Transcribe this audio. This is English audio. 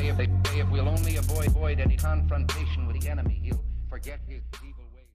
say if, they say if we'll only avoid, avoid any confrontation with the enemy, he'll forget his evil ways.